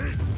Peace.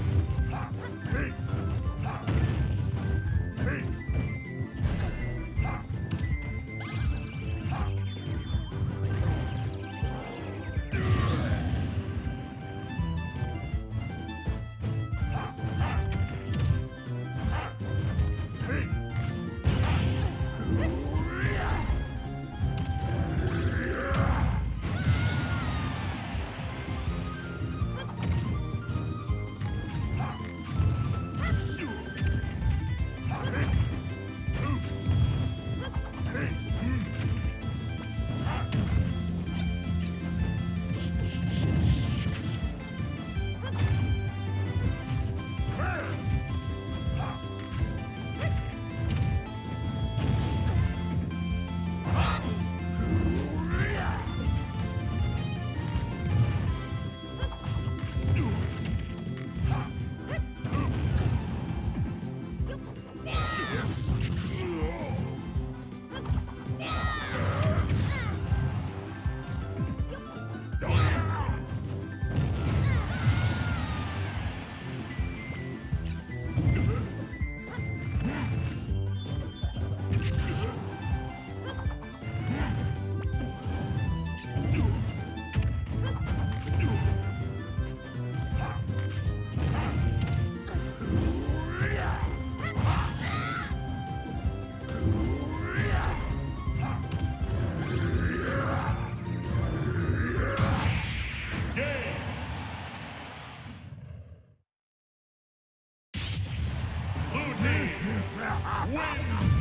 Win!